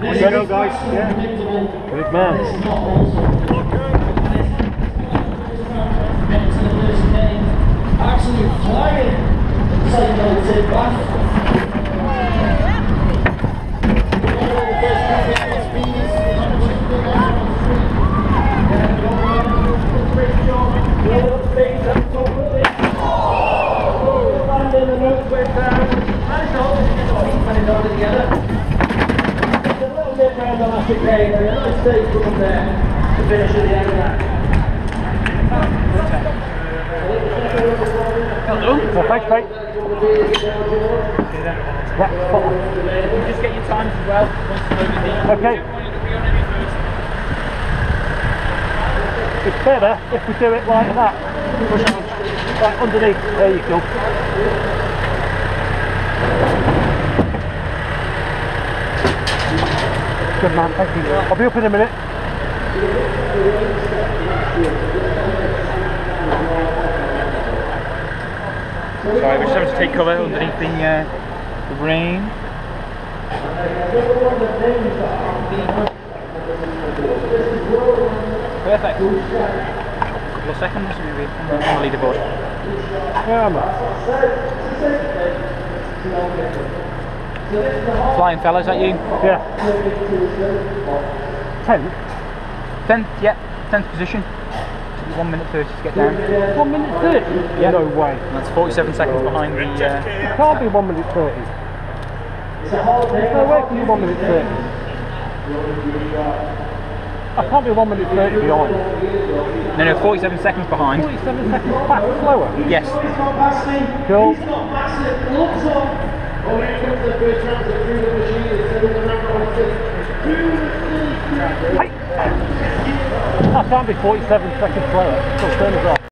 There you go, guys. Yeah. Good man. Absolute flying. Cycle tip back. To finish at the end of that. So thanks, mate. Yeah, spot on. Just get your times as well. Once you know your Okay. It's better if we do it like that. Push on. Right underneath. There you go. Good man, thank you. I'll be up in a minute. Sorry, we're just having to take cover underneath the, uh, the rain. Perfect. A Couple of seconds maybe on the, leaderboard. Yeah, man. Flying fella, is that you? Yeah. Tenth. Tenth, yeah, tenth position. One minute thirty to get down. One minute thirty? Yeah. No way. And that's forty-seven seconds behind the. Uh, It can't be one minute thirty. There's no way it can be one minute thirty. I can't be one minute thirty behind. no, no, forty-seven seconds behind. Forty-seven seconds fast, slower. Yes. I can't be 47 seconds slower. Still turn.